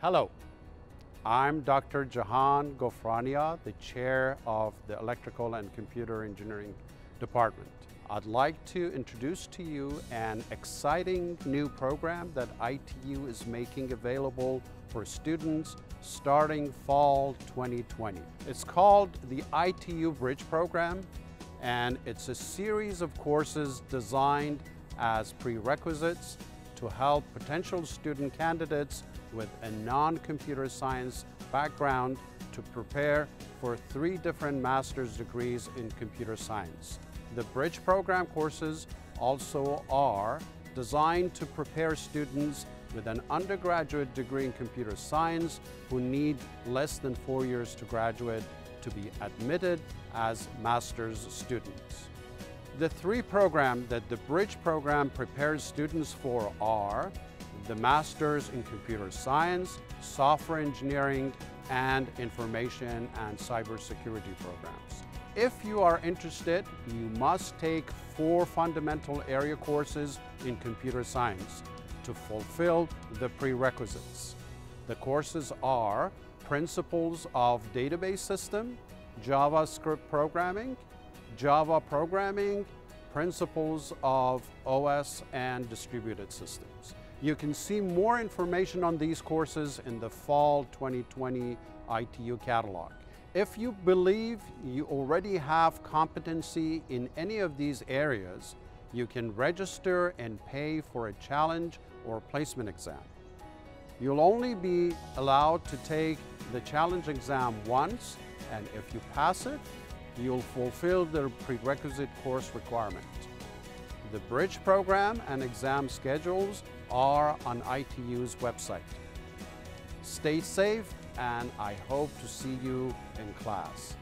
Hello, I'm Dr. Jahan Ghofraniha, the chair of the Electrical and Computer Engineering Department. I'd like to introduce to you an exciting new program that ITU is making available for students starting fall 2020. It's called the ITU Bridge Program and it's a series of courses designed as prerequisites to help potential student candidates with a non-computer science background to prepare for three different master's degrees in computer science. The Bridge Program courses also are designed to prepare students with an undergraduate degree in computer science who need less than four years to graduate to be admitted as master's students. The three programs that the Bridge program prepares students for are the Masters in Computer Science, Software Engineering, and Information and Cybersecurity programs. If you are interested, you must take four fundamental area courses in computer science to fulfill the prerequisites. The courses are Principles of Database System, JavaScript Programming, Java Programming, Principles of OS and Distributed Systems. You can see more information on these courses in the Fall 2020 ITU catalog. If you believe you already have competency in any of these areas, you can register and pay for a challenge or placement exam. You'll only be allowed to take the challenge exam once, and if you pass it, you'll fulfill the prerequisite course requirement. The Bridge program and exam schedules are on ITU's website. Stay safe and I hope to see you in class.